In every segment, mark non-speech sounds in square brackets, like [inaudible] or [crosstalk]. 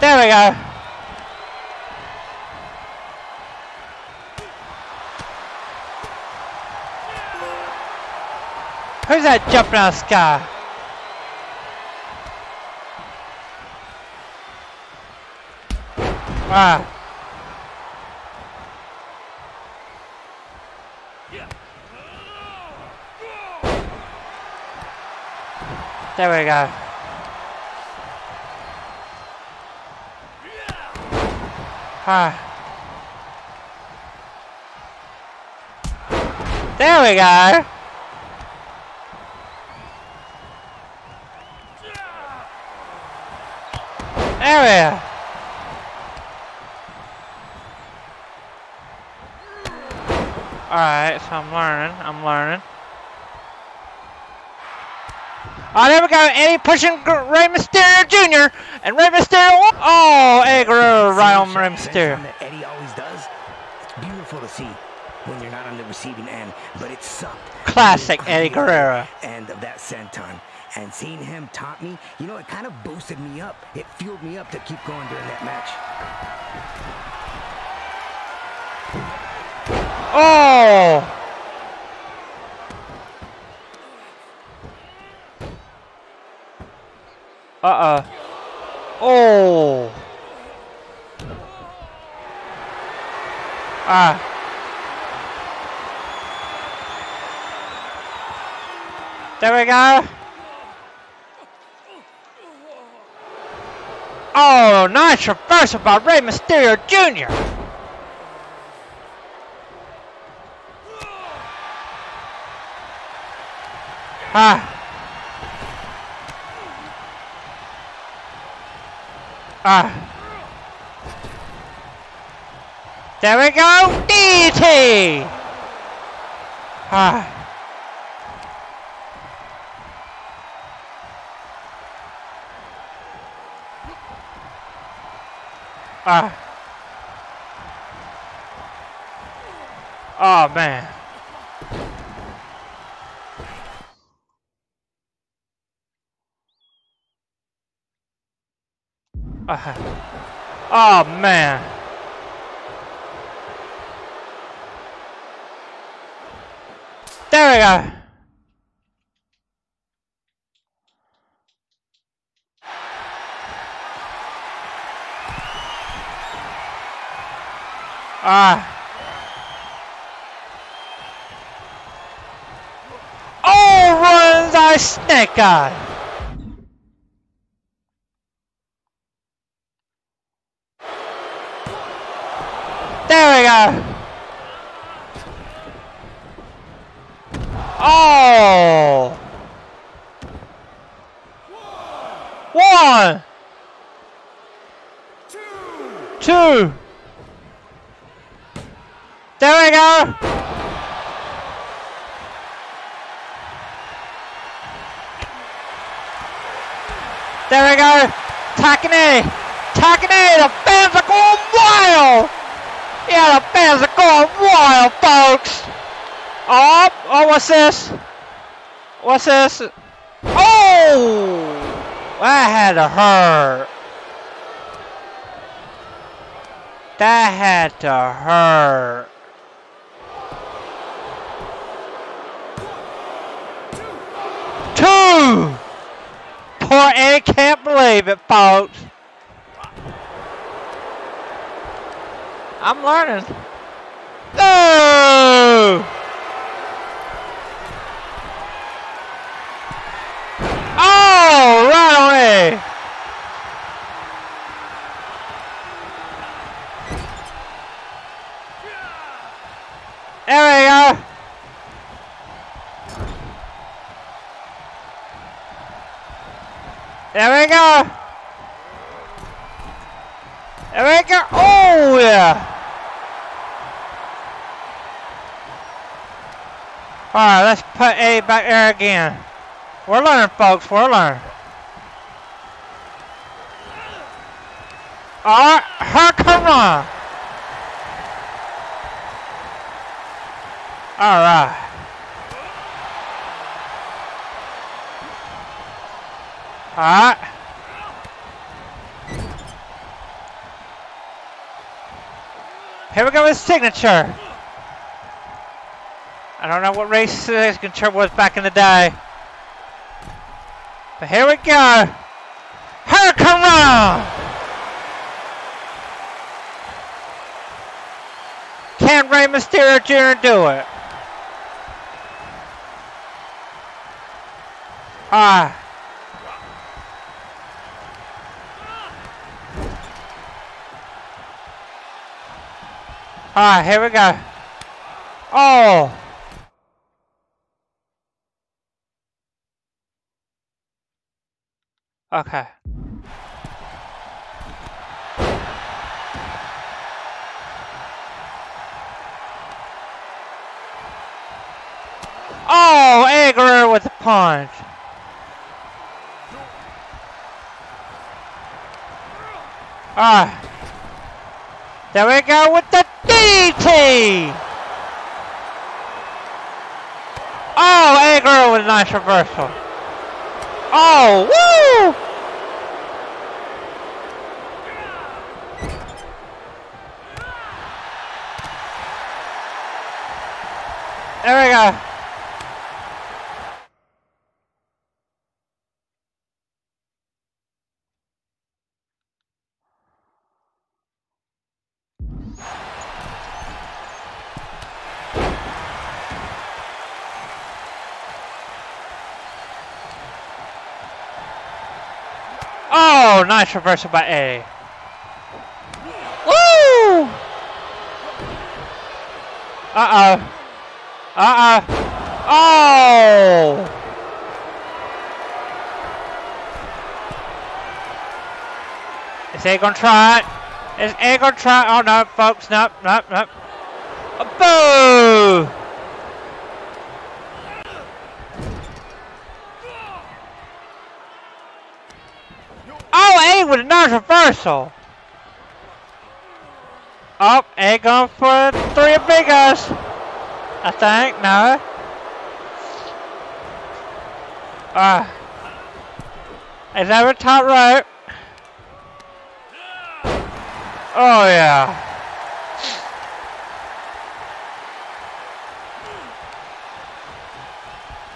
There we go. Who's that jumping the sky? Ah. There we go. Ah. There we go. There we go. Alright, so I'm learning, I'm learning. Oh, there we go. Eddie pushing Rey Mysterio Jr. And Rey Mysterio. Oh, Eddie Guerrero right Rey Mysterio. That Eddie always does. It's beautiful to see when you're not on the receiving end, but it sucked. Classic Eddie Guerrero. And of that senton. And seeing him taunt me, you know, it kind of boosted me up. It fueled me up to keep going during that match. Oh! Uh-uh. Oh! Ah. There we go. Oh, nice reversal by Rey Mysterio Jr. Ah. Ah. There we go. DT. Ah. Ah. Oh man. [laughs] Oh man. There we go. Ah. Oh, runs our snake eye. There we go. Oh. One. Two. There we go. There we go. Takane. Takane. The fans are going wild. Yeah, the fans are going wild, folks. Oh, oh, what's this? What's this? Oh, that had to hurt. That had to hurt. Two! Poor Eddie can't believe it, folks. I'm learning. No! Oh, right away. There we go. There we go. There we go. Oh, yeah. All right, let's put A back there again. We're learning, folks. We're learning. All right, her come on. All right. All right. Here we go with signature. I don't know what race control was back in the day. But here we go. Hurricane Run! Can Rey Mysterio Jr. do it? Ah. Alright, here we go. Oh! Okay. Oh, Edgar with a punch. Ah. There we go with the DT. Oh, Edgar with a nice reversal. Oh, woo! There we go. Oh, nice reversal by A. Woo! Uh-oh. Uh-oh. Oh! Is A gonna try it? Is A gonna try Oh, no, folks. No, no, no. Boo! Oh, reversal. Oh, A going for three biggest. I think, no. Ah. Uh, is that a top rope? Oh, yeah.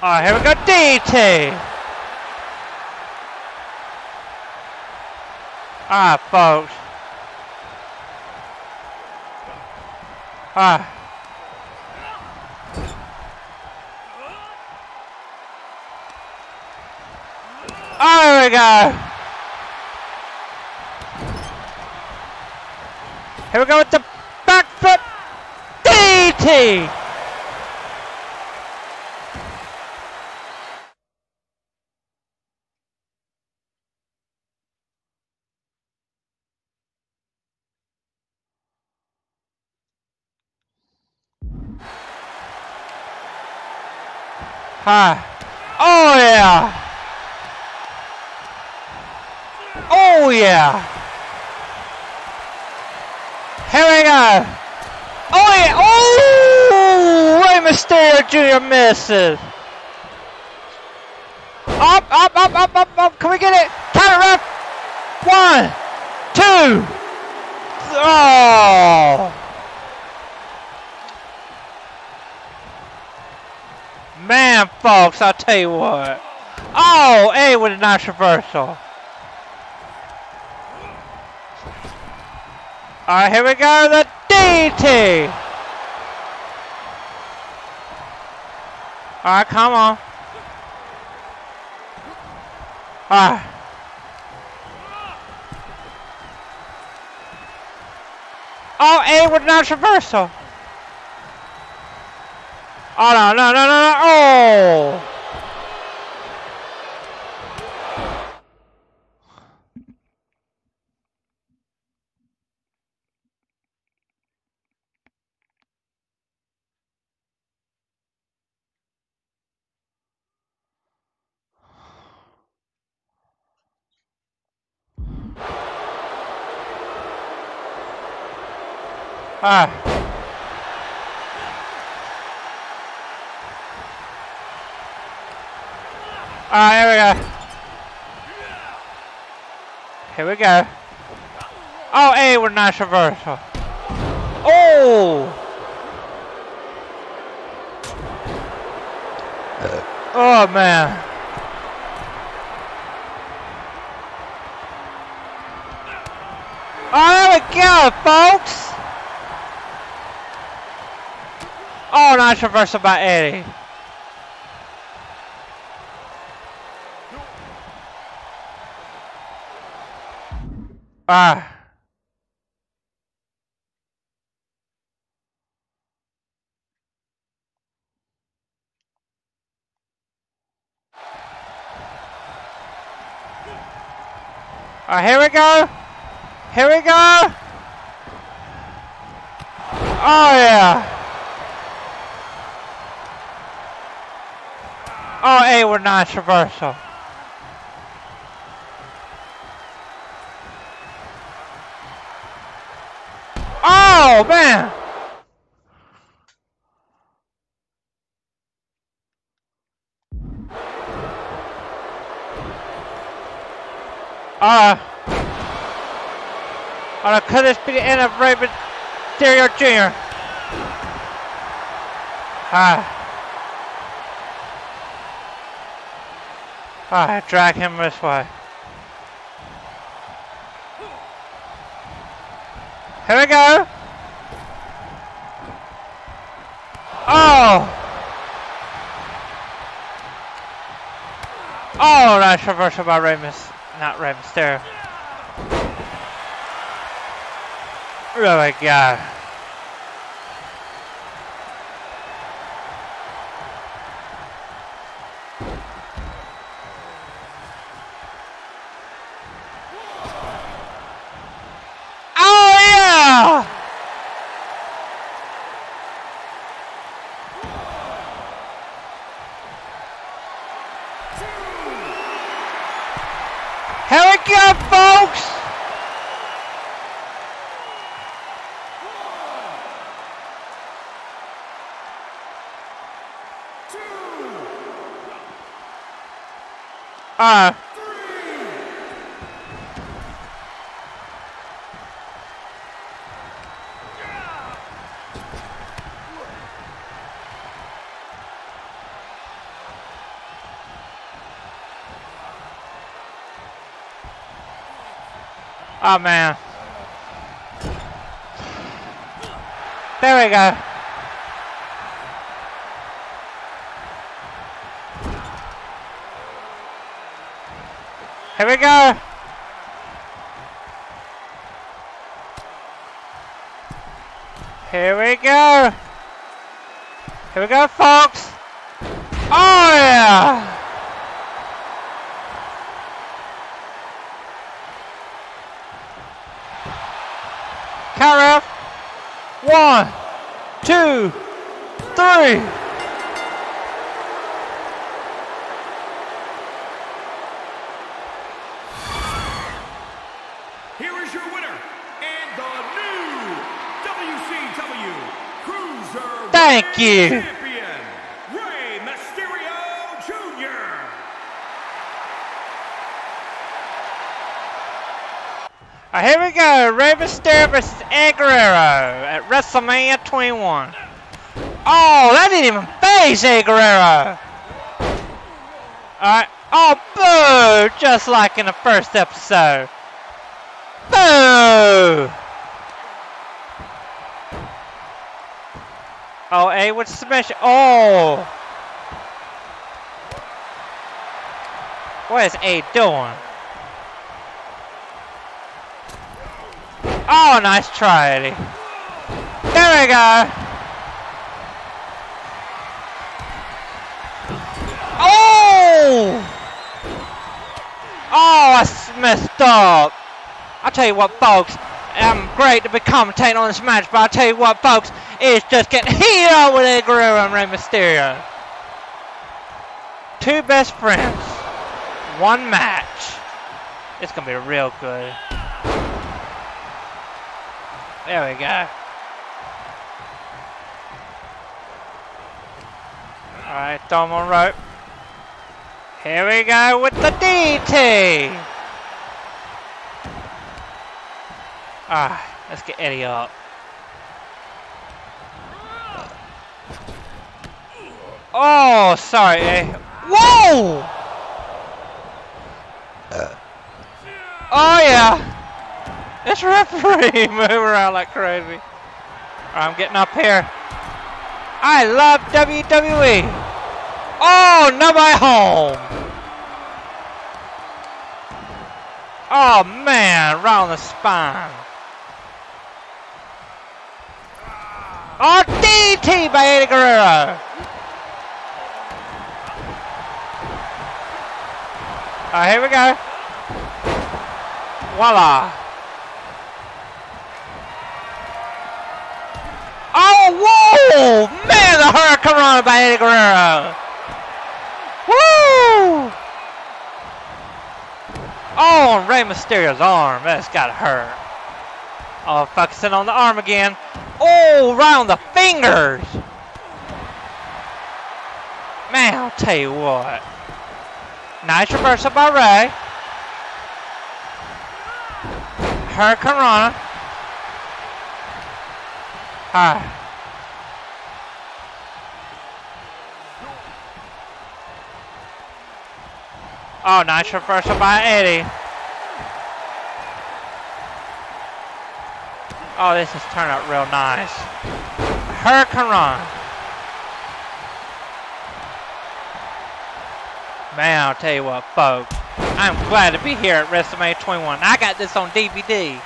Alright, here we go, DT! Ah, folks. Ah. Oh, we go. Here we go with the back foot DT. Hi. Oh yeah. Oh yeah. Here we go. Oh yeah. Oh, Rey Mysterio Jr. misses. Up, up, up, up, up, up. Can we get it? Count it, ref. One, two. Oh. Man, folks, I'll tell you what. Oh, A with a nice reversal. Alright, here we go, the DT! Alright, come on. Alright. Oh, A with a nice reversal. Oh no, no, no, no, no, oh! Ah. Alright, here we go. Here we go. Oh, A with nice reversal. Oh! Oh man. Oh, there we go, folks! Oh, nice reversal by Eddie. Ah. Alright, here we go. Here we go. Oh, yeah. Oh, A with Oh, man. Uh, uh, could this be the end of Raven Mysterio Jr.? Ah. Ah, drag him this way. Here we go. Oh! Oh, nice reversal by Mysterio not Rey Mysterio. Oh my god. Here we go, folks! Uh. Oh man. There we go. Here we go. Here we go. Here we go, folks. Oh yeah. Ref. One, two, three. Here is your winner and the new WCW Cruiser Thank you. Champion, Rey Mysterio Jr. Here we go. Rey Mysterio Guerrero at WrestleMania 21. Oh, that didn't even Ed Guerrero. Alright. Oh, boo! Just like in the first episode. Boo! Oh, A with submission. Oh! What is A doing? Oh, nice try, Eddie. There we go. Oh! Oh, I messed up. I'll tell you what, folks. I'm great to be commentating on this match, but I'll tell you what, folks. It's just getting [laughs] heated up with Ed Guerrero and Rey Mysterio. Two best friends. One match. It's going to be real good. There we go. Alright, Dom on rope. Here we go with the DT! Ah, let's get Eddie up. Oh, sorry. Eh. Whoa! Uh. Oh, yeah. This referee [laughs] move around like crazy. I'm getting up here. I love WWE. Oh, nobody home. Oh man, on the spine. Oh, DT by Eddie Guerrero. Right, here we go. Voila. Oh, whoa! The by Eddie Guerrero. Woo! Oh, Rey Mysterio's arm. That's got to hurt. Oh, focusing on the arm again. Oh, right on the fingers. Man, I'll tell you what. Nice reversal by Rey. Hurricane Rana. Alright. Oh, nice reversal by Eddie. Oh, this has turned out real nice. Hurricane. Man, I'll tell you what, folks. I'm glad to be here at WrestleMania 21. I got this on DVD,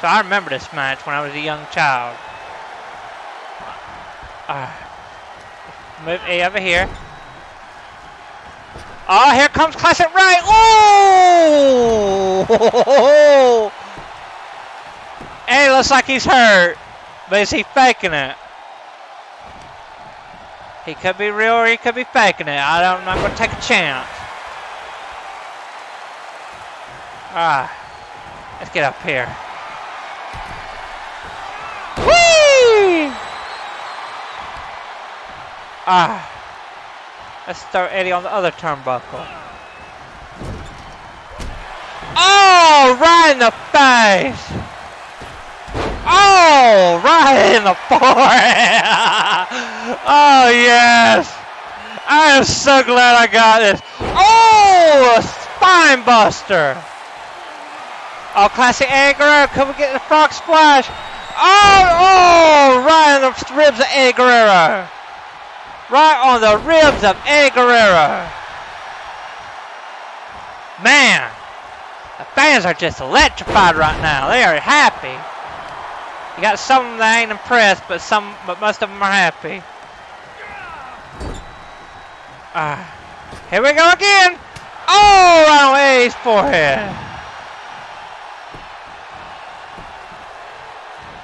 so I remember this match when I was a young child. Uh, move A over here. Oh, here comes Classic Rey. Oh! It looks like he's hurt. But is he faking it? He could be real or he could be faking it. I don't, I'm not going to take a chance. Ah, let's get up here. Whee! Ah, let's throw Eddie on the other turnbuckle. Oh, right in the face! Oh, right in the forehead! [laughs] oh, yes! I am so glad I got this. Oh, a spine buster! Oh, classic Eddie Guerrero. Can we get the frog splash? Oh, oh, right on the ribs of Eddie Guerrero. Right on the ribs of Eddie Guerrero. Man, the fans are just electrified right now. They are happy. You got some that ain't impressed, but some, but most of them are happy. Ah, uh, here we go again. Oh, right on Eddie's forehead.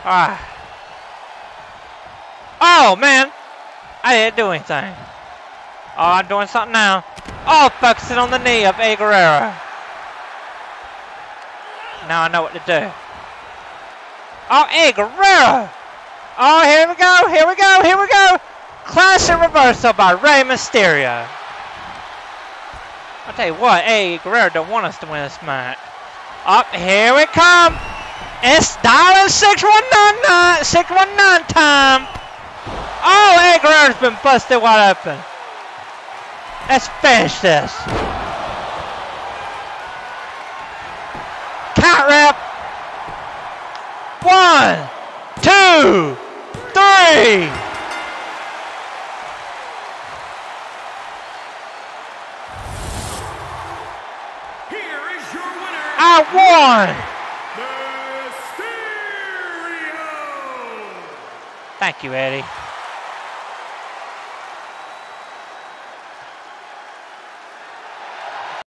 Ah. Oh, man. I didn't do anything. Oh, I'm doing something now. Oh, focusing on the knee of A. Guerrero. Now I know what to do. Oh, A. Guerrero. Oh, here we go. Here we go. Here we go. Clash Classic reversal by Rey Mysterio. I'll tell you what, A. Guerrero don't want us to win this match. Up, oh, here we come. It's dollar 6199, 619 time. Eddie Guerrero's been busted wide open. Let's finish this. Count rep. One, two, three. Here is your winner. I won. Thank you, Eddie.